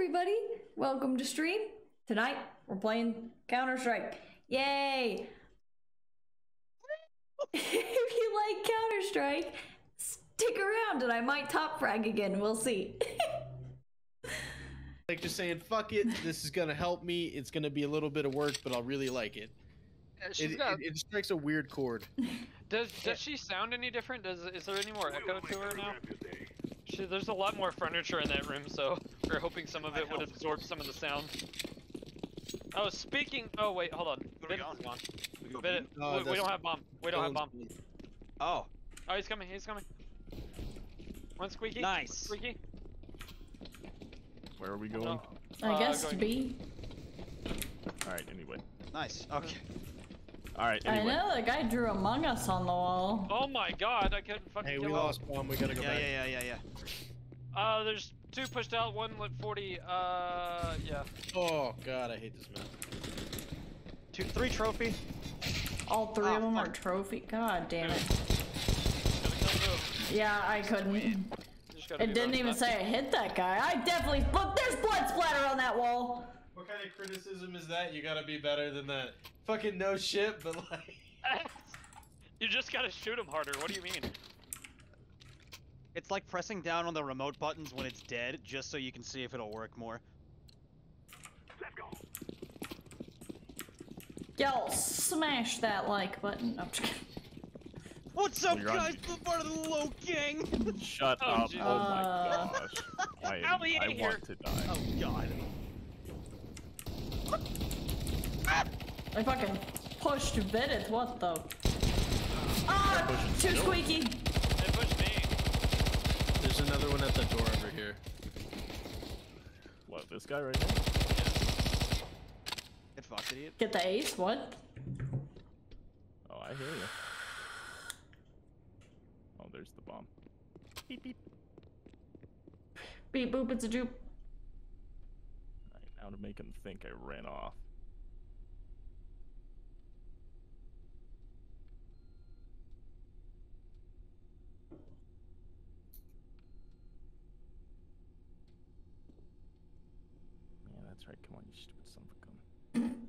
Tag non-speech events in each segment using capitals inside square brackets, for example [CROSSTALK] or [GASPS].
everybody. Welcome to stream. Tonight, we're playing Counter Strike. Yay! [LAUGHS] if you like Counter Strike, stick around and I might top frag again. We'll see. [LAUGHS] Like just saying, fuck it, this is gonna help me. It's gonna be a little bit of work, but I'll really like it. Yeah, It, got. it, it strikes a weird chord. Does does she sound any different? Does is there any more echo to her now? She, there's a lot more furniture in that room, so [LAUGHS] we're hoping some of it would absorb some of the sound. Oh, speaking. Oh wait, hold on. Where are we going? gone. We go Bennett, No, we, we don't have bomb. We don't have bomb. Oh, Oh, he's coming. He's coming. One squeaky. Nice. Squeaky. Where are we going? No. I Uh, guess to going- be. All right. Anyway. nice. Okay. All right. I know the guy drew Among Us on the wall. Oh my god, I couldn't fucking Hey, kill we him. lost bomb. We gotta go Yeah, back. yeah, yeah, yeah, yeah. Uh, there's two pushed out, one lit 40. Uh, yeah. Oh god, I hate this map. Two, three trophy. All three Ah, of them are trophy. God damn it. Gotta kill two. Yeah, I couldn't. It didn't even say I hit that guy. I definitely. Look, there's blood splatter on that wall. What kind of criticism is that? You gotta be better than that. Fucking no shit, but like. [LAUGHS] you just gotta shoot him harder. What do you mean? It's like pressing down on the remote buttons when it's dead, just so you can see if it'll work more. Let's go. Y'all smash that like button. No, I'm just kidding. What's up, You're on- guys? The part of the low gang. Shut Oh, up. Jesus. Oh my Uh. gosh. I, am, I want to die. Oh God. I fucking pushed Vidith. What the? Ah, too still. squeaky. They pushed me. There's another one at the door over here. What? This guy right here? Get fucked, idiot. Get the ace. What? Oh, I hear you. Oh, there's the bomb. Beep beep. Beep boop. It's a jupe. To make him think I ran off. Yeah, that's right. Come on, you stupid son of a gun.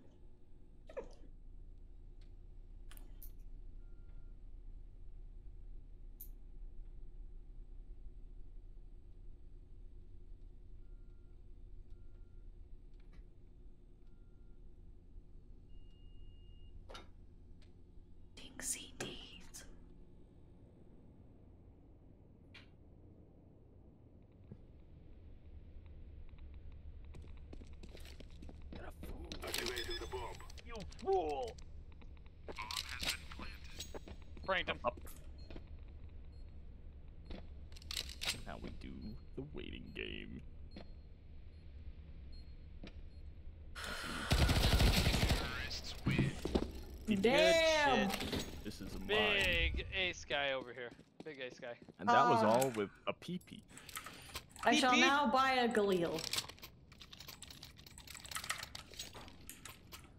Dixie D's. You fool. Pranked him. Up. Now we do the waiting game. Damn. This is a Big ace guy over here. Big ace guy. And that was Uh, all with a PP. I shall now buy a Galil.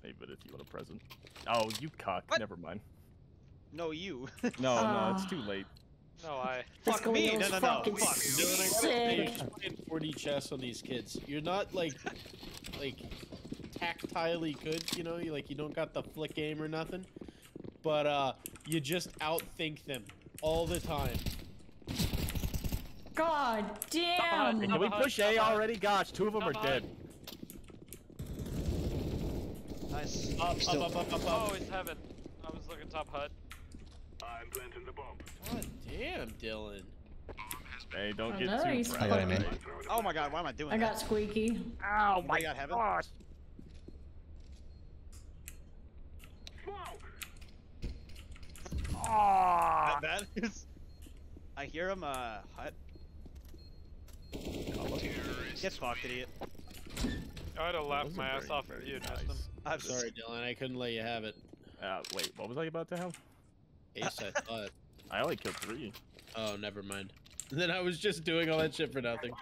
Hey, but if you want a present. Oh, you cock. What? Never mind. No, you. [LAUGHS] No, no, it's Ah. too late. No, I. This Fuck me, no, no, no, fucking fuck. Dylan, I sick. think you're playing 4D chess on these kids. You're not like, like, tactilely good. You know, you like you don't got the flick game or nothing, but uh, you just outthink them all the time. God Hey, damn. can we push A already? Gosh, two of them are Come dead. Nice. Up, Still- up, up, up, up, Oh, up. he's heaven. I was looking top hut. I'm planting the bomb. God damn, Dylan. Hey, don't I get know, too he's proud. I got him in. Oh my God, why am I doing I that? got squeaky. Ow, my God, heaven. gosh. That, that is. I hear him. Uh, hut. Get fucked, idiot. I would have laughed my ass off if you had missed him. Nice. I'm [LAUGHS] Sorry, Dylan. I couldn't let you have it. Uh, wait, what was I about to have? Ace, I [LAUGHS] thought. I only killed three. Oh, never mind. [LAUGHS] Then I was just doing all that shit for nothing.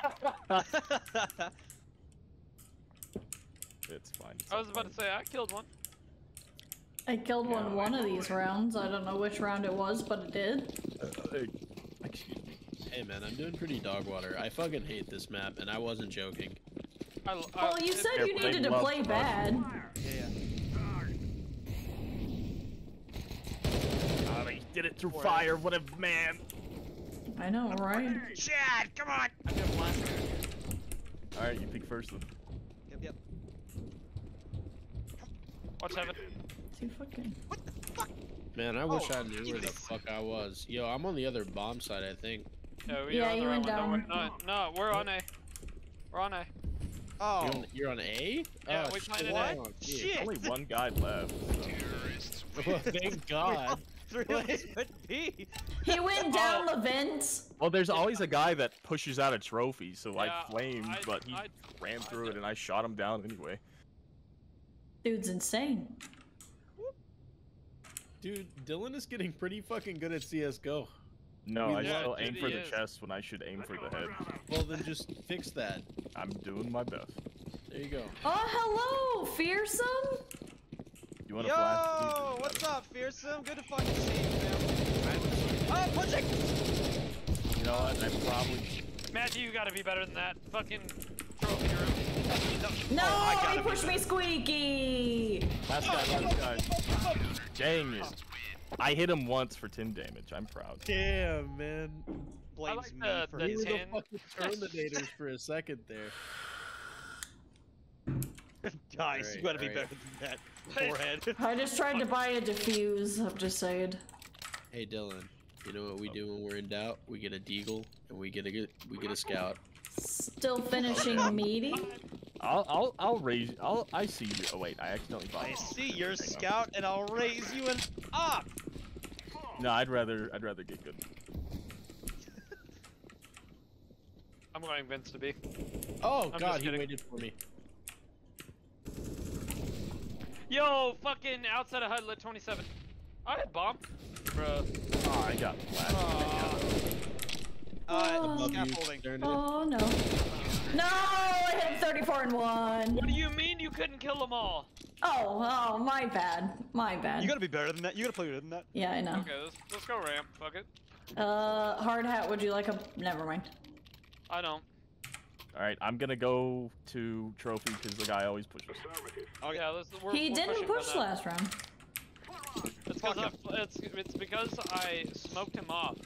It's fine. it's I was all about to say I killed one. I killed one one of these rounds. I don't know which round it was, but it did. Uh, excuse me. Hey man, I'm doing pretty dog water. I fucking hate this map, and I wasn't joking. I, I, Well, you said you needed to play bad. Yeah, yeah. Oh, he did it through Four. fire. What a man. I know, right? Chad, come on! I'm gonna blast. All right, you pick first then. Yep, yep. Watch heaven. Too fucking. What the fuck? Man, I wish Oh, I knew where the fuck I was. Yo, I'm on the other bomb side, I think. No, we Yeah, are on the you right went one. No, down. we're- No, no, we're on A. We're on A. Oh, You're, on, you're on A? Yeah, oh, we shit, planted I'm A. on B. Shit. Only one guy left. so- Well, [LAUGHS] thank God. [LAUGHS] three of us [LAUGHS] went B. He went oh. down the vents. Well, there's always a guy that pushes out a trophy, so Yeah, I flamed, I- but he I- ran I through d- it and I shot him down anyway. Dude's insane. Dude, Dylan is getting pretty fucking good at CSGO. No, We I still it, aim for the chest when I should aim for the head. Well, then just fix that. I'm doing my best. There you go. Oh, hello, fearsome. You want to flash? Yo, what's up, fearsome? Good to fucking see you, man. Oh, pushing! You know what? I probably. Matthew, you gotta be better than that. Fucking trophy room. No, Oh, I he gotta be pushed me squeaky. Last guy, last guy. Dang it. I hit him once for 10 damage. I'm proud. Damn, man. Blames like me the- for the We his were the fucking [LAUGHS] Terminators for a second there. [LAUGHS] Guys, you Alright, gotta be alright. better than that. Forehead. [LAUGHS] I just tried to buy a diffuse. I'm just saying. Hey, Dylan. You know what we do when we're in doubt? We get a deagle and we get a we get a scout. Still finishing meaty. I'll, I'll, I'll raise. I'll, I see you. Oh wait, I accidentally bought. I see your Hang on. scout, and I'll raise you an up. No, I'd rather, I'd rather get good. [LAUGHS] I'm going Vince to be. Oh I'm God, just he kidding. waited for me. Yo, fucking outside of hut lit 27. I had bomb. Bruh. Oh, I got flashed. Aw. Uh. Above you, scaffolding. Stern. Oh no. No, I hit him 34 and 1. What do you mean you couldn't kill them all? Oh, oh, my bad. My bad. You gotta be better than that. You gotta play better than that. Yeah, I know. Okay, let's, let's go ramp. Fuck it. Uh, hard hat, would you like a. Never mind. I don't. All right, I'm gonna go to trophy because the guy always pushes. Oh yeah, let's. We're, He we're didn't push that. last round. It's because it's, it's because I smoked him off.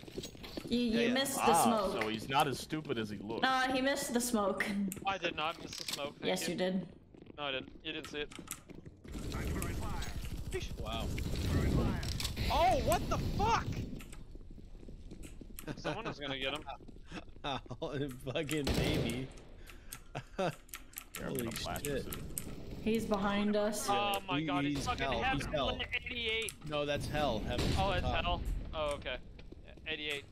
You, you Yeah, yeah. missed the ah, smoke. so he's not as stupid as he looks. Nah, he missed the smoke. [LAUGHS] I did not miss the smoke. Thank yes, you did. No, I didn't. You didn't see it. Wow. Oh, what the fuck? Someone is gonna get him. [LAUGHS] oh, fucking baby. [LAUGHS] I'm Holy gonna shit. He's behind us. Oh my he- god, he's, he's fucking hell, he's hell. 188. No, that's hell. Heaven. Oh, it's hell. Oh, okay. 88.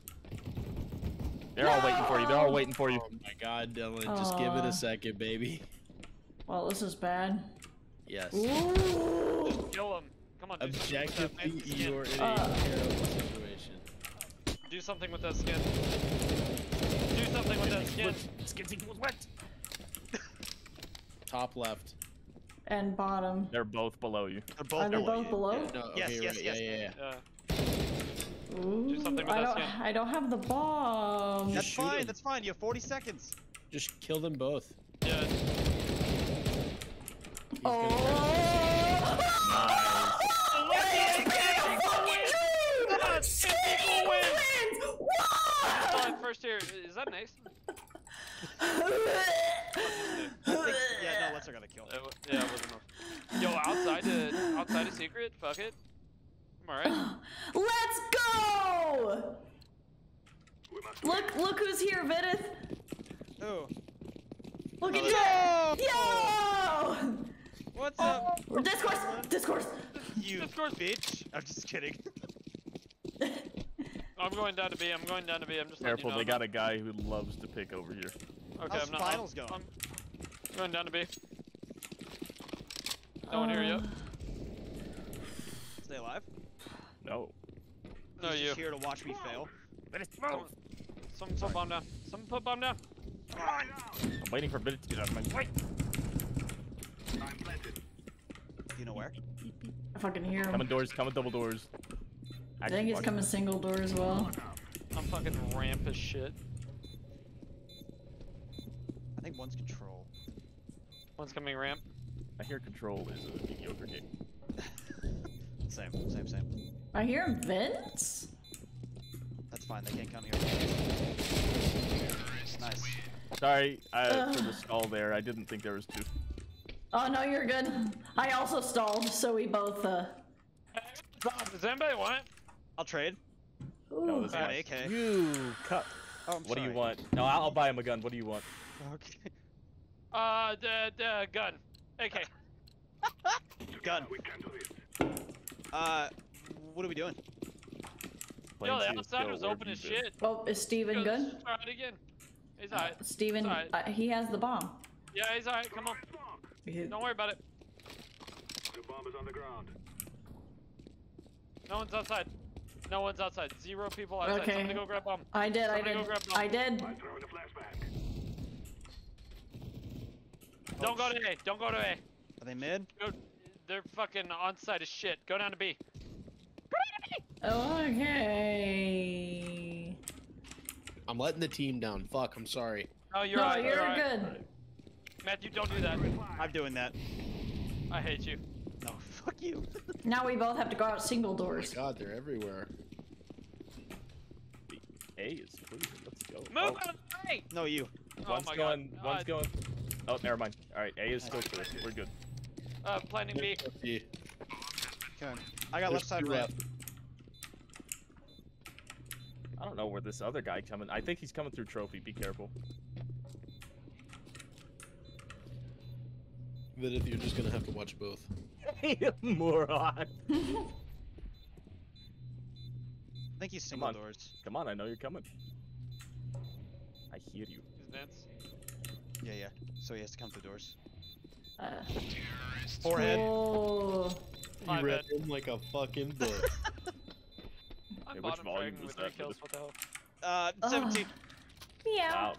They're all waiting for you. They're all waiting for you. Oh my god, Dylan. Just give it a second, baby. Well, this is bad. Yes. Ooh. Just kill him. Come on, do something with that Objectively, you're in a Uh. terrible situation. Do something with that skin. Do something with that skin. Skins equals wet. Top left. And bottom. They're both below you. They're both Are they below both you. below? No, Yes, okay, yes, right, yes. Yeah, yeah, yeah. Yeah. Ooh, something with I that don't. skin. I don't have the bomb. Just That's shoot fine. him. That's fine. You have 40 seconds. Just kill them both. Yeah. He's Oh! Nice. People win. Wins! What? Oh, first here. Is that an ace? Yeah, no, let's are gonna kill. Uh, yeah, it wasn't enough. Yo, outside to outside of secret. Fuck it. I'm alright. Let's go! Look, look who's here, Vidith. Oh, Look at Oh, that. Yo! what's up? Or discourse, discourse. You Discord. bitch. I'm just kidding. [LAUGHS] I'm going down to B. I'm going down to B. I'm just Careful, you know. they got a guy who loves to pick over here. Okay, How's I'm not. finals I'm, going? I'm going down to B. No one here yet. Uh, Stay alive. No. No, He's you. just here to watch me fail. Someone, someone put bomb down. Someone put bomb down. I'm waiting for Bit to get out of my way. I'm planted. Do you know where? I fucking hear him. Coming doors, coming double doors. I think he's coming single door as well. I'm fucking ramp as shit. I think one's control. One's coming ramp. I hear Control is a mediocre game. [LAUGHS] Same, same, same. I hear him vents. That's fine. They can't come here. Nice. Sorry uh, for the stall there. I didn't think there was two. Oh no, you're good. I also stalled, so we both. uh... Does anybody want it? I'll trade. No, Ooh. this Oh, AK. You cut. Oh, I'm What do you want? No, I'll, I'll buy him a gun. What do you want? Okay. Uh, the, the gun. AK. [LAUGHS] Gun. Uh, what are we doing? Playing Yo, the CS:GO, outside was open as shit. Oh, is Steven Go, good? Try it again. He's alright. Steven, It's alright. uh, he has the bomb. Yeah, he's alright. Come on. Don't worry about it. The bomb is on the ground. No one's outside. No one's outside. Zero people outside. Okay. Somebody go grab bomb. I did, I did. go grab bomb. I did. Don't go to A. Don't go to A. Are they mid? Go. They're fucking on site as shit. Go down to B. Go down to B. Okay. I'm letting the team down. Fuck, I'm sorry. Oh, you're no, alright. you're alright. good. Matthew, don't do that. I'm doing that. I hate you. No, fuck you. [LAUGHS] Now we both have to go out single Oh my doors. god, they're everywhere. A is clear. Let's go. Move Oh, out of the way! No, you. Oh one's my going. god. One's going. Oh, never mind. All right, A is still clear. We're good. Uh, planning B. Yeah, Okay. I got there's left side two ramp. left. I don't know where this other guy coming. I think he's coming through trophy. Be careful. But if you're just gonna have to watch both. [LAUGHS] Moron. I think he's single on. doors. Come on, I know you're coming. I hear you. He's Vince. Yeah, yeah. So he has to come through doors. Uh, Forehead. oh. My You read him like a fucking book. [LAUGHS] I'm which volume was that for kills. What the hell? Uh, Ugh. 17. Meow. Wow.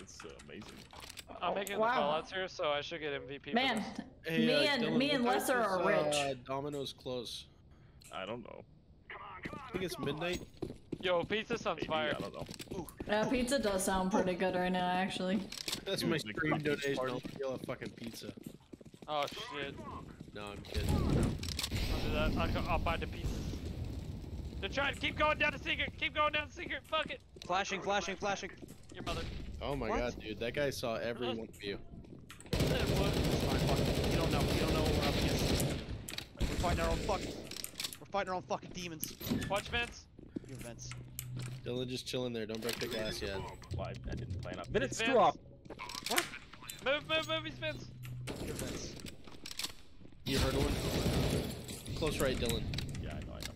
It's uh, amazing. I'm making wow. the callouts here, so I should get MVP. Man. Hey, me uh, and Dylan, me and what Lesser are rich. Uh, Domino's close. I don't know. I think it's midnight. Yo, pizza sounds Maybe, fire. I don't know. Uh, pizza does sound pretty good right now, actually. That's Dude, my it's stream donation. party. I'll steal a fucking pizza. Oh shit. No, I'm kidding. I'll do that. I'll, go, I'll buy the pieces. They're trying to keep going down the secret. Keep going down the secret. Fuck it. Flashing, flashing, flashing. Your mother. Oh my What? god, dude, that guy saw every one of you. What? It's fine, fuck it. You don't know. You don't know what we're up against. We're fighting our own fucking. We're fighting our own fucking demons. Watch Vince. Your events. Dylan just chilling there. Don't break the glass yet. Why I didn't plan up. Minutes Vince. drop. Move, move, move. He's Vince. Your events. You heard one? Close right, Dylan. Yeah, I know. I know.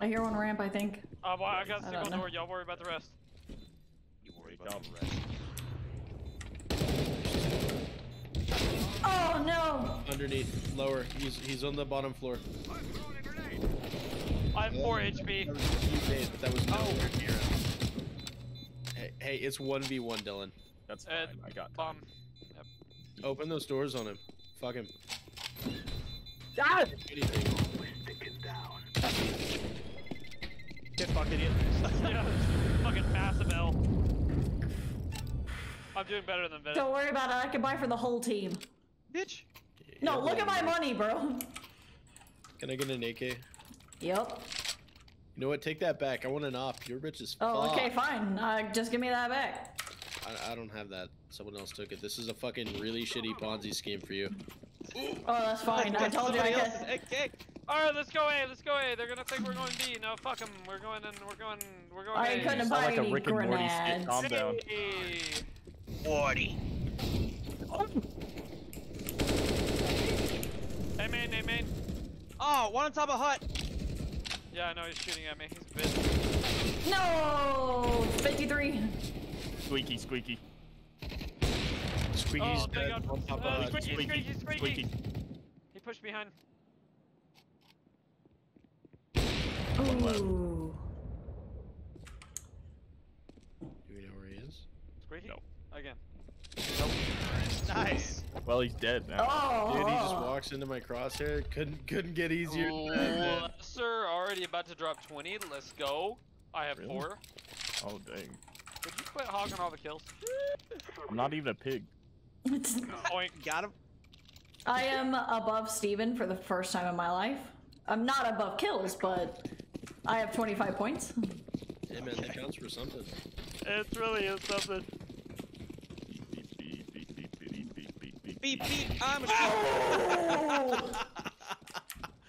I hear one ramp, I think. Uh, well, I got I single door. Y'all worry about the rest. You worry Dumb. about the rest. Oh no! Underneath, lower. He's he's on the bottom floor. I have four HP. That was a few days, but that was nowhere near him. Hey, hey, it's one v one, Dylan. That's fine. I got Bomb. Open those doors on him. Fuck him. Anything. Get fucked, idiot. [LAUGHS] yeah, fucking massive L. I'm doing better than Vince. Don't worry about it, I can buy for the whole team. Bitch. No, look at my money, bro. Can I get an AK? Yep. You know what? Take that back. I want an op. You're rich as Oh, okay, fine. Uh, just give me that back. I, I don't have that. Someone else took it. This is a fucking really shitty Ponzi scheme for you. Oh, that's fine. I Get told you I somebody could. All right, let's go A. Let's go A. They're gonna think we're going B. No, fuck them. We're going in. We're going. We're going. I A. couldn't buy like a Rick and Morty skit. Calm down. Hey. 40. Hey main, hey main. Oh, one on top of hut. Yeah, I know he's shooting at me. He's a bitch. No! 53. Squeaky, squeaky. Squeaky's Oh, dead. On top Uh, of that. squeaky, squeaky, squeaky. squeaky. He pushed behind. Ooh. Do we know where he is? Squeaky. No. Again. Nice. Well, he's dead now. Oh! Dude, he just walks into my crosshair. Couldn't couldn't get easier. than that, man. Lesser already about to drop 20. Let's go. I have Really? four. Oh dang. Would you quit hogging all the kills? I'm not even a pig. [LAUGHS] Point. Got him. I am above Steven for the first time in my life. I'm not above kills, but I have 25 points. Hey man, that counts for something. It really is something. Beep, beep, beep, beep, beep, beep, beep, beep, Beep beep. beep. I'm a. Oh!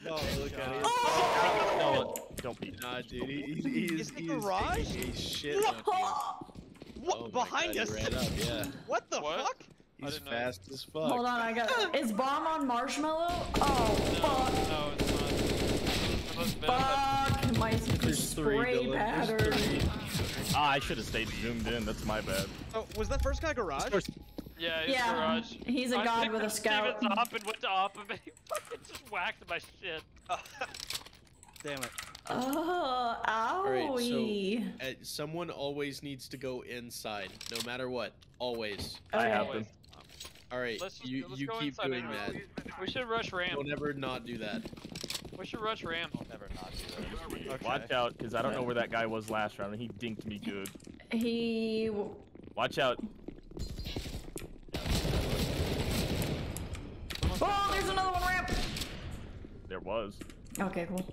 No, look at it. Oh! No, don't be. Nah, dude, he, he, he is, Is the he is garage? taking a shit on you. What? Oh Behind God, us? ran up, yeah. [LAUGHS] What the What? fuck? He's didn't know. fast as fuck. Hold on, I got. Is bomb on marshmallow? Oh fuck! No, it's not. Unless Venom had- Fuck! My There's spray Dylan. Pattern. Ah, I should have stayed zoomed in. That's my bad. Oh, was that first guy garage? Yeah, he's Yeah, garage. he's a I god [LAUGHS] with a scout. Steven's [LAUGHS] up and went to up and he fucking just whacked my shit. Damn it. Oh, right, so- owie. Uh, someone always needs to go inside, no matter what. Always. I Okay. have been. All right, Let's just you let's you go keep inside doing anyway. that. We should rush ramp. Don't ever not do that. We should rush ramp. Never not do that. Okay. Watch out, because I don't know where that guy was last round, and he dinked me good. He. Watch out. Oh, there's another one ramp. There was. Okay, cool.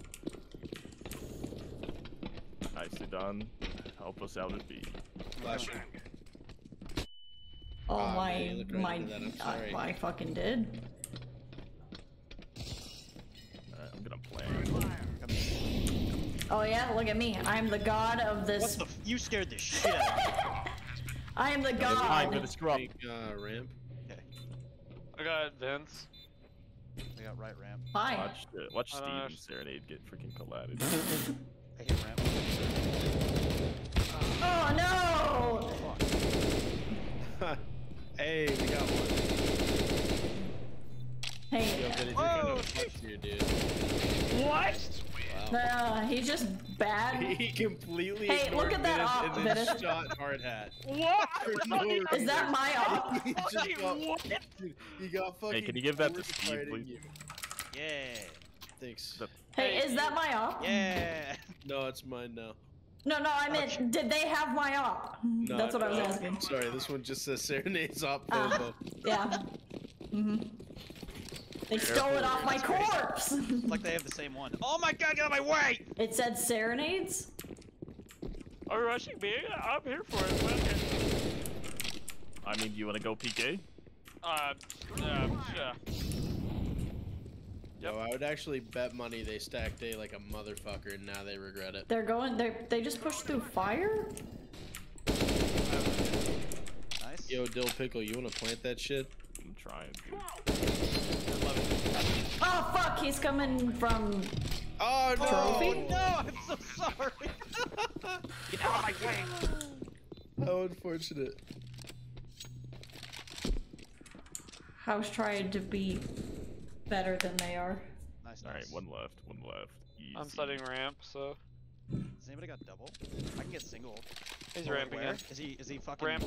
Nicely done. Help us out at B. Flashing. Oh Aw, my, man, right my, that, I'm I, fucking did. Alright, I'm gonna play. Oh yeah, look at me. I'm the god of What this. the? F you scared the shit out of me. [LAUGHS] I am the Time for god. the scrub. Big, uh, ramp. Okay. I got Vince. I got right ramp. Hi. Watch, uh, watch I know. Steven Serinayde get freaking collided. [LAUGHS] I hit ramp. Oh no! [LAUGHS] hey, we got one. Hey, Yo, Vinny, Whoa, you're kind of you, dude. What? Wow. uh, he's just bad. [LAUGHS] He completely Hey, look ignored at that Vince op, and then shot hard hat. [LAUGHS] What? No, no Is that my op? he just got, what? dude, he got fucking. can you give that to Steve, please? you. Yeah. Thanks. The- Hey, is that my op? Yeah. No, it's mine now. No, no, I meant, did they have my op? No, That's what I was no, asking. Sorry, this one just says Serinayde's op photo. Yeah. hmm They stole it off my corpse. It's like they have the same one. Oh my god, get out of my way! it said Serinayde's. Are you rushing me? I'm here for it. man. I mean, do you want to go PK? Uh, yeah, yeah. No, I would actually bet money they stacked A like a motherfucker and now they regret it. They're going. They they just pushed through fire. Nice. Yo, Dill Pickle, you wanna plant that shit? I'm trying to. Oh fuck! He's coming from. Oh no! Trophy? No, I'm so sorry. [LAUGHS] Get out of my way. How unfortunate. House tried to be better than they are. nice, nice. Alright, one left, one left. Easy. I'm setting ramp, so Has anybody got double? I can get single. he's Where- ramping where? in. Is he? Is he fucking? Ramp.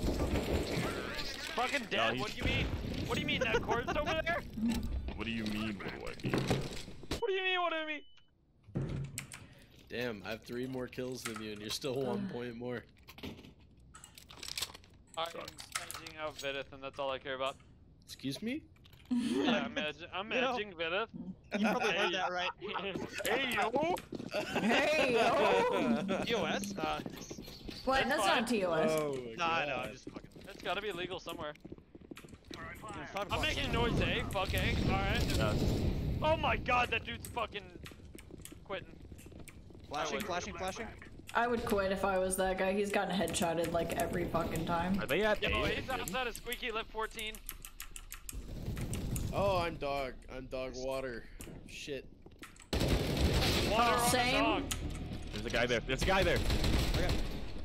Fucking dead. he's- What do you mean? What do you mean? That cord's over there? What do you mean? What do I mean? What do you mean? What do you mean? Damn, I have three more kills than you and you're still one [SIGHS] point more. I'm Sucks. edging out Vidith, and that's all I care about. Excuse me? Yeah, I'm, edge I'm You know- edging Vidith. You probably heard that right. [LAUGHS] hey, yo! Hey, oh. [LAUGHS] TOS? Uh, What? That's That's fine. not TOS. Oh my nah, I know. God. I'm just fucking. It's gotta be illegal somewhere. It's five I'm making noise, eh? Fuck, eh? Alright. Yeah. Oh my god, that dude's fucking quitting. Flashing, would- flashing, flashing. I would quit if I was that guy. He's gotten headshotted like every fucking time. Are they at Yo, A? he's outside of Squeaky Lip 14. Oh, I'm dog. I'm dog water. Shit. Water on the same. dog. There's a guy there. There's a guy there. Okay.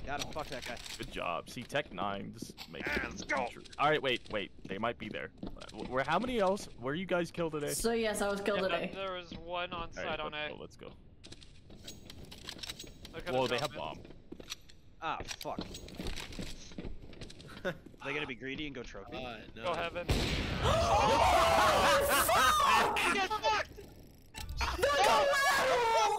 Got him. Fuck that guy. Good job. See, Tec-9. Just make Yeah, let's go. Alright, wait, wait. They might be there. Where? How many else? Were you guys killed today? So yes, I was killed Yeah, today. There was one on Alright, site on let's A. go. Let's go. They're Whoa, they have bomb. Ah, fuck. [LAUGHS] Are they gonna be greedy and go trophy? Uh, no. Go heaven. Get fucked!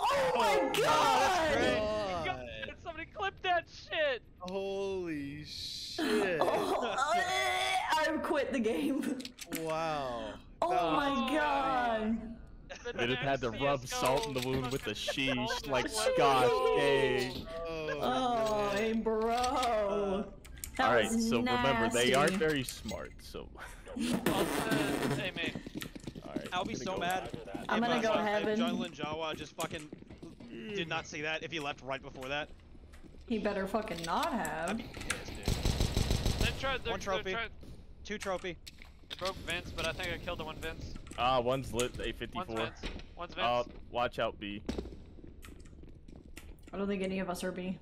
Oh my god! God. Somebody clip that shit! Oh Holy shit! Oh, I quit the game. [GASPS] Wow. Oh That was- my god. They just had to rub salt in the wound with the sheesh, like Sheesh. Scotch. Hey. Oh, hey, bro. That All right, was so remember they aren't very smart. So, Hey, me. all right. I'll be gonna so go- mad. I'm gonna uh, go if heaven. Jungle and Jawa just fucking did not see that. If he left right before that, He better fucking not I'd have. be pissed, dude. They tried. One trophy. They're tried, Two trophy. they broke Vince, but I think I killed the one Vince. Ah, one's lit. A54. Vince. One's Vince. Uh, watch out, B. I don't think any of us are B.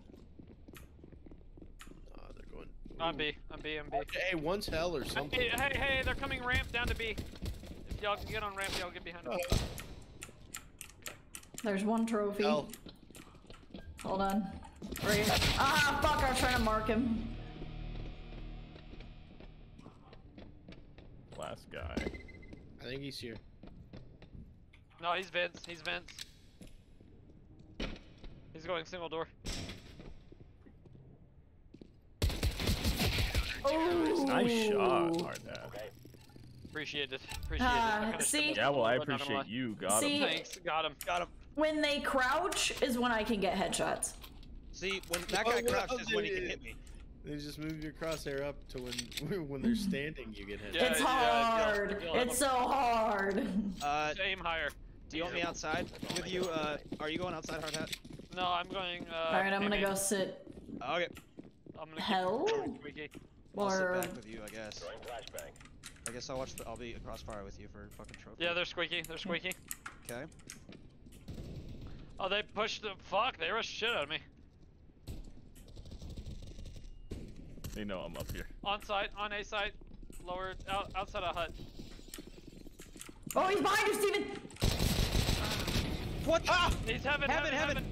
Oh, they're going. I'm B. I'm B. I'm B. Hey, one's hell or something. Hey, hey, hey, they're coming ramp down to B. If y'all can get on ramp, y'all get behind them. There's one trophy. Hell. Hold on. Right. Ah, fuck, I was trying to mark him. Last guy. I think he's here. No, he's Vince. He's Vince. He's going single door. Oh, Nice shot, Arnett. Appreciate it. Appreciate Ah, it. See? Yeah, well, I but not gonna appreciate you. Got See? him. Thanks. Got him. Got him. When they crouch is when I can get headshots. See, when that Oh, guy well, crouched is when he can hit me. They just move your crosshair up to when [LAUGHS] when they're standing, you get hit. Yeah, it's yeah, yeah, hard. yeah, yeah. it's so hard. [LAUGHS] Uh, Aim higher. do you want me outside with you? Uh, are you going outside, hard hat? No, I'm going. Uh, All right, I'm gonna maybe- go sit. Okay. I'm gonna keep Hell? Going. I'll sit back with you, I guess. I guess I'll watch. The, I'll be a crossfire with you for fucking trophy. Yeah, they're squeaky. They're squeaky. Okay. Oh, they pushed the fuck. They rushed shit out of me. They know I'm up here. On site, on A site, lower, out, outside a hut. oh, he's behind you, Steven. What? Ah! He's heaven, Heaven, heaven, heaven. heaven.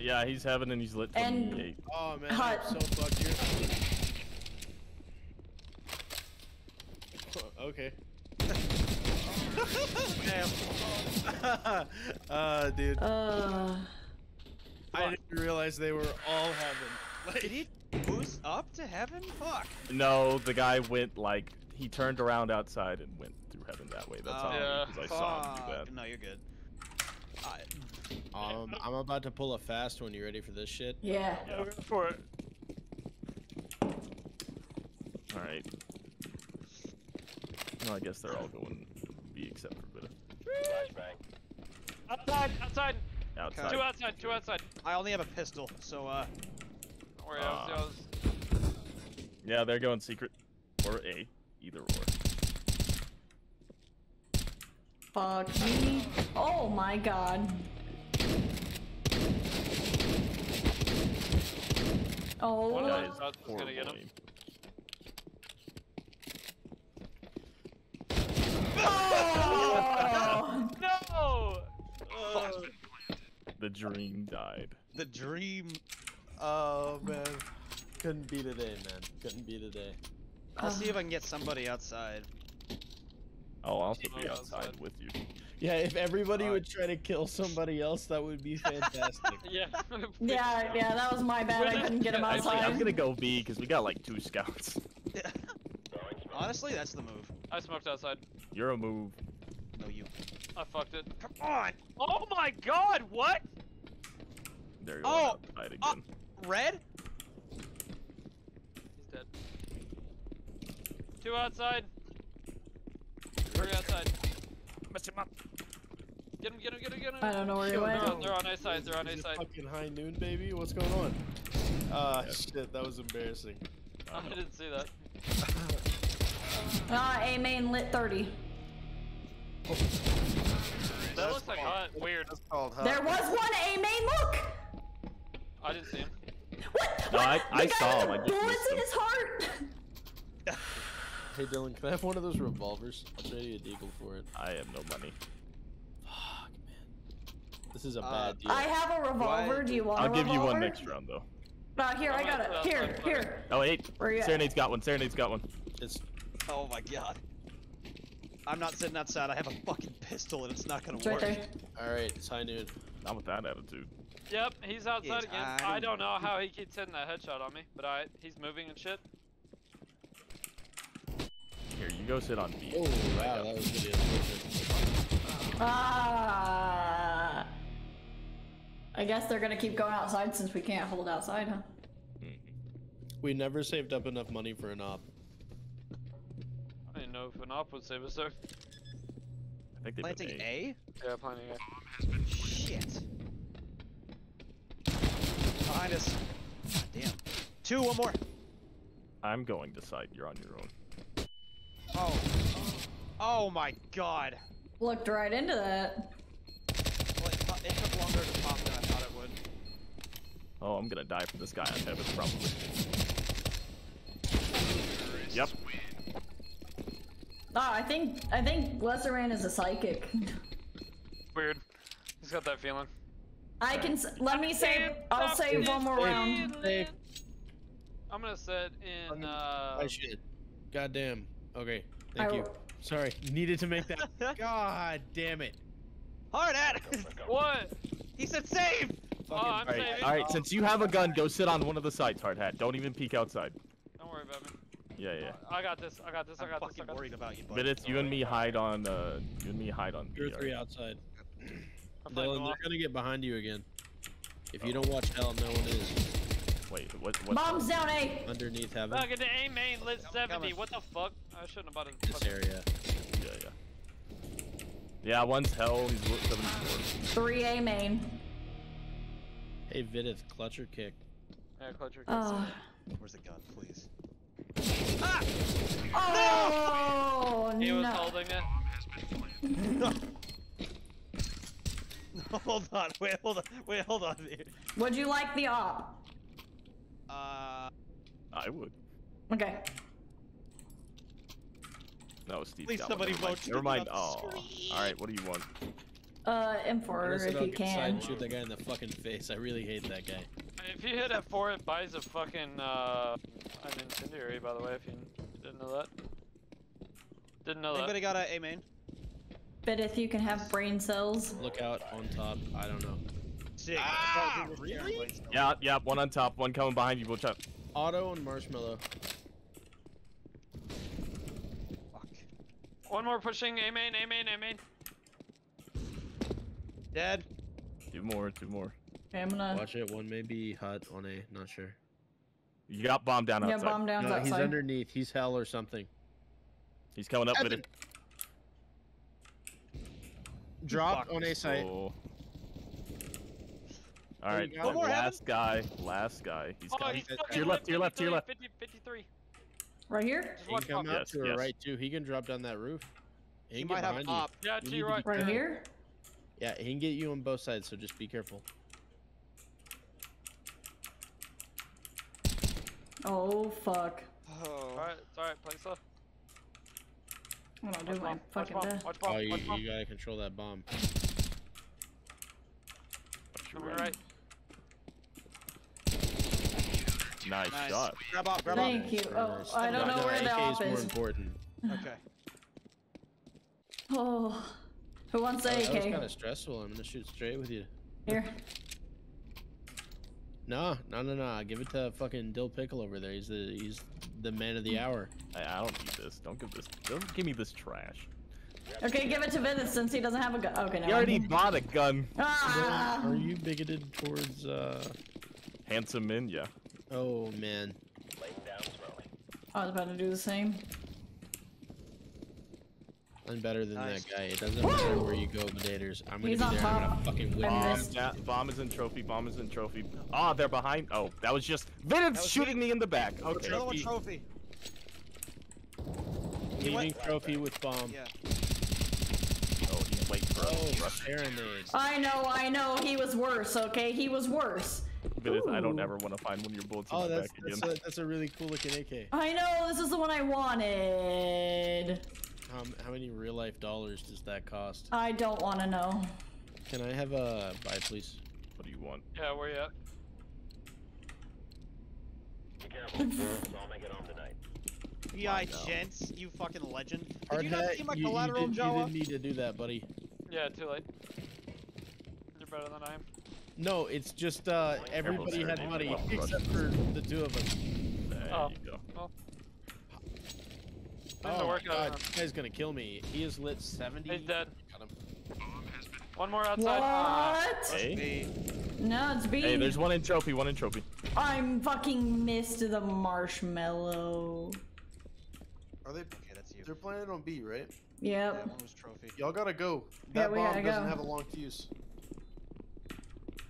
Yeah, he's heaven and he's lit And- 28. Oh man, Hut. I'm so fucked here. Okay. Damn. [LAUGHS] uh, dude, Uh, I didn't realize they were all heaven. Like, Did he boost up to heaven? Fuck. No, the guy went like he turned around outside and went through heaven that way. That's Oh, how Yeah. because I saw him do fuck. that. No, you're good. I, um, I'm about to pull a fast one. You ready for this shit? yeah. Yeah, go for it. All right. Well, I guess they're all going B except for Bitta. Outside, outside. Outside. Two outside, two outside. I only have a pistol, so uh. Don't worry, I was, I was, Yeah, they're going secret or A, either or. Fuck me. Oh my god. Oh. One of Guy those is gonna get horrible him. Oh. No! Fuck. The dream died. The dream. Oh man, couldn't be today, man. Couldn't be today. I'll see if I can get somebody outside. Oh, I'll also be outside outside. with you. Yeah, if everybody Alright. would try to kill somebody else, that would be fantastic. [LAUGHS] Yeah. Yeah, yeah, that was my bad. I couldn't get him outside. Actually, I'm gonna go B because we got like two scouts. [LAUGHS] Honestly, that's the move. I smoked outside. You're a move. No, you. I fucked it. Come on. Oh my god, what? They're going Oh, outside uh, again. Red. He's dead. Two outside. Three outside. Mess him up. Get him, get him, get him, get him. I don't know where he went. They're on, they're on A side, they're on Is A side. fucking high noon, baby. What's going on? Ah, Yeah. shit, that was embarrassing. I didn't see that. Ah, A main lit 30. That looks like hot. Weird. That's called hot. There was one A main, look! I didn't see him. What? No, What? I- The I guy saw with him, I just bullets missed in him. his heart! Hey Dylan, can I have one of those revolvers? I'll trade you a deagle for it. I have no money. Fuck, man. This is a Uh, bad deal. I have a revolver. Why- Do you want I'll give you one next round though. Uh, here, I got it. Here, here. Oh wait, Where you at? Serinayde's got one. Serinayde's got one. It's Oh my god. I'm not sitting outside. I have a fucking pistol and it's not gonna It's right work. there. all right. It's high noon. Not with that attitude. Yep, he's outside He's again. I hiding. don't know how he keeps hitting that headshot on me, but I he's moving and shit. Here, you go sit on B. Oh wow, that was really unfortunate. Ah. I guess they're gonna keep going outside since we can't hold outside, huh? We never saved up enough money for an op. I didn't know if an op would save us there. I think they put Planting A. A? Yeah, planning A. Shit. Behind us. God damn. Two, one more. I'm going to side. You're on your own. Oh. Oh my god. Looked right into that. Well, it, it took longer to pop than I thought it would. Oh, I'm gonna die from this guy on heaven, probably. Yep. Ah, I think I think Lesseran is a psychic. Weird. He's got that feeling. I can s- let me save. I'll save one more round. Save. I'm gonna set in. Uh, I should. God Okay. I Thank you. Sorry. [LAUGHS] Needed to make that. [LAUGHS] God damn it. Hard at what? He said save! Oh, I'm All right, saving. all right. Since you have a gun, go sit on one of the sides, hard hat. Don't even peek outside. Don't worry about me. Yeah, yeah. I got this. I got this. I I'm got this. I fucking worried this. about you, bud. Minutes, you and me hide on. Uh, you and me hide on. Two or three outside. [CLEARS THROAT] Dylan, they're gonna get behind you again. If you don't watch hell, no one is. Wait, what? what Bombs down A. Underneath heaven. Fucking A main lit 70. What the fuck? I shouldn't have bought it. This area. Yeah, yeah. Yeah, one's hell. He's lit 74. Three A main. Hey, Vidith, clutch or kick? Yeah, clutch your Oh. Where's the gun, please? Oh He was no. holding it. [LAUGHS] hold on, wait, hold on, wait, hold on. Would you like the op? Uh, I would. Okay. No, Steve. Please somebody vote Never mind. Oh. All right. What do you want? Uh, M4 gonna if you the side can. and shoot that guy in the fucking face. I really hate that guy. If you hit F4, it buys a fucking uh, an incendiary. By the way, if you didn't know that. Didn't know anybody that. Anybody got a A main? Vidith, you can have brain cells. Look out on top. I don't know. Sick. Ah, really? Yeah, yeah. One on top. One coming behind you. Watch out. Auto and marshmallow. Fuck. One more pushing. A main. A main. A main. Dead. Two more. Two more. Okay, I'm gonna. Watch it. One may be hut on A. Not sure. You got bomb down outside. Yeah, outside. bomb down No, he's underneath. He's hell or something. He's coming up with it. Drop on A site. Oh. All right, got the it. One more, last guy, last guy. He's Oh, got. he's to your left, to your left, to your 53, 50, 53. Right here? Just He watch can come top. out Yes, to our yes. right too. He can drop down that roof. He He might have behind op. Yeah, to your right. Right here? You. Yeah, he can get you on both sides. So just be careful. Oh, fuck. Oh. Alright, it's alright. Play slow. I'm gonna do Watch my bomb. Watch fucking bomb. Watch bomb. Oh, you, Watch bomb. you gotta control that bomb. Watch your Coming right. right. Nice, Nice. shot. Grab up, grab up. Thank you. Oh. I don't know where the AK op is more important. Okay. Oh. Who wants the Oh, that was AK? kind of stressful. I'm gonna shoot straight with you. Here. No, no, no, no. Give it to fucking Dill Pickle over there. He's the he's the man of the hour. I, I don't need this. Don't give this. Don't give me this trash. Okay, give it to Vidith since he doesn't have a gun. Okay, no. He already bought a gun. Ah! Are you bigoted towards? uh Handsome men, yeah. Oh man. I was about to do the same. I'm better than Nice. that guy. It doesn't matter where you go, Vedators. I'm gonna He's be on there. I'm gonna fucking whip I you. Yeah, bomb is in trophy. Bomb is in trophy. Ah, they're behind. Oh, that was just Vince shooting me. me in the back. Okay. Another one trophy. Leaving went- trophy with bomb. Yeah. Oh, he's waiting for Oh, us. Rush. I know, I know. He was worse, okay? He was worse. Vince, I don't ever want to find one of your bullets in Oh, the that's back that's again. a, that's a really cool looking AK. I know, this is the one I wanted. How, how many real life dollars does that cost? I don't want to know. Can I have a buy, please? What do you want? Yeah, where you at? PI no. gents, you fucking legend. Did Hard you not hat, see my you, you collateral, did, you Jawa? didn't need to do that, buddy. Yeah, too late. You're better than I am. No, it's just uh, everybody sir, had money except for the two of us. There Oh. you go. Well. Things are Oh my god, this guy's gonna kill me. He is lit 70. He's dead. Got him. One more outside. What? Ah, hey, No, it's B. hey, there's one in trophy, one in trophy. I'm fucking missed the marshmallow. Are they? okay, that's you. They're planning on B, right? Yeah, Yep. one was trophy. Y'all gotta go. Yeah, That we bomb gotta doesn't go. have a long fuse.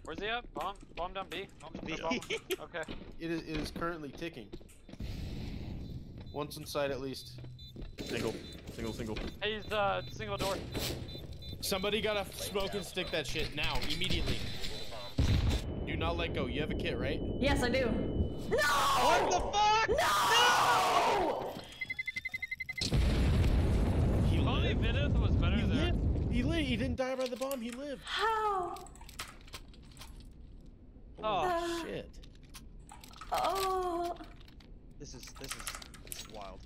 Where's he at? Bomb, bomb down B. B. Bomb. [LAUGHS] okay. It is, it is currently ticking. Once inside, at least. Single, single, single. He's uh single door. Somebody gotta smoke and stick that shit now, immediately. Do not let go. You have a kit, right? Yes, I do. No! What the fuck? No! He If only lived. Was better He there. lived. He lived. He didn't die by the bomb. He lived. How? Oh, Uh, Shit. Oh. This is this is this is wild.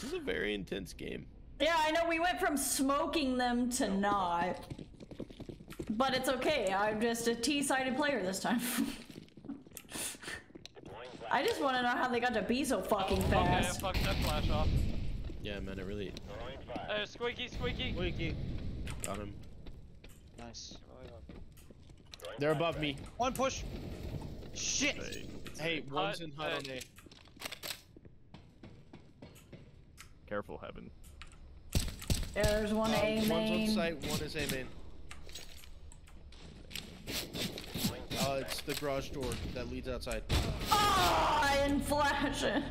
This is a very intense game. Yeah, I know we went from smoking them to not. But it's okay. I'm just a T-sided player this time. [LAUGHS] I just want to know how they got to be so fucking okay, I fast. fucked that flash off. Yeah, man, it really Hey, squeaky, squeaky. Wiki. got him. Nice. They're above me. One push. Shit. Hey, Hey, one's Hut, in hut on uh, A. careful, heaven. Yeah, there's one A One's on site, one is A main. Uh, it's the garage door that leads outside. Ah, and flash it.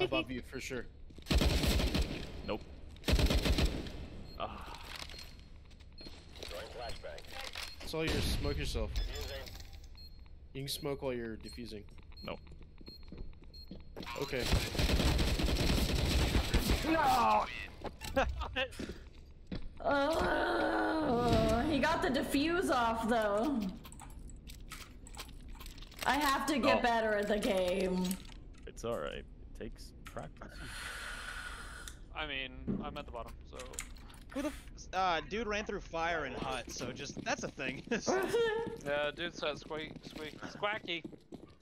Above you for sure. Nope. Ah, It's all yours. Smoke yourself. You can smoke while you're defusing. no. Okay. No. Uh, [LAUGHS] he got the diffuse off though. I have to get Oh. better at the game. It's alright. It takes practice. I mean, I'm at the bottom, so. Who the f- uh dude ran through fire and hut, so just that's a thing. [LAUGHS] [LAUGHS] Yeah, dude said squeak, squeak, squacky.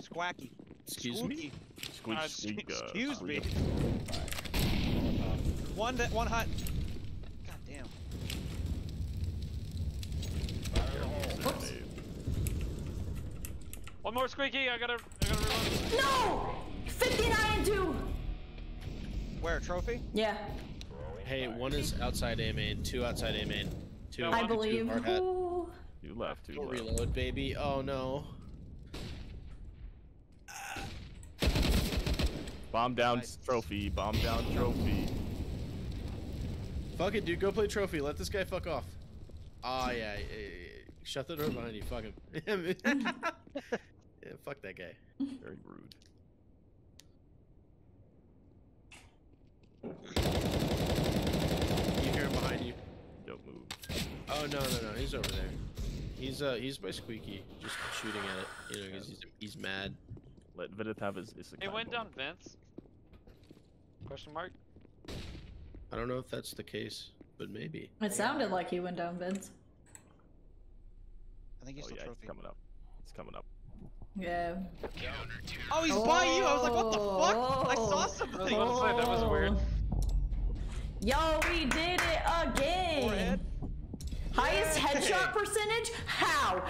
Squacky. Excuse me? Squeaky. Squeak, Uh, squeak, uh, Excuse me. squeak. One that one hut. God damn. Hey, One more squeaky. I gotta, I gotta reload. no! 59 and 2! Where trophy? Yeah, Hey, one is outside A main, two outside A main, two. Yeah, I one, two believe. hat. You left, you left. reload, baby. Oh no. Bomb down Nice. trophy, bomb down trophy. Fuck it, dude. Go play trophy. Let this guy fuck off. Ah, yeah, yeah, yeah, yeah. Shut the door behind you. Fuck him. [LAUGHS] [LAUGHS] yeah, fuck that guy. Very rude. You hear him behind you. Don't move. Oh no, no, no. He's over there. He's uh, he's by Squeaky, just shooting at it. You know, because he's he's mad. Let Vidith have his Isekai It went down moment. vents. Question mark. I don't know if that's the case, but maybe. It sounded like he went down vents. I think he's Oh still yeah, trophy. it's coming up. It's coming up. Yeah. Oh, he's by you. I was like, what the fuck? I saw Oh. I was something. about to say that was weird. Yo, we did it again! Forehead. Highest headshot percentage? How?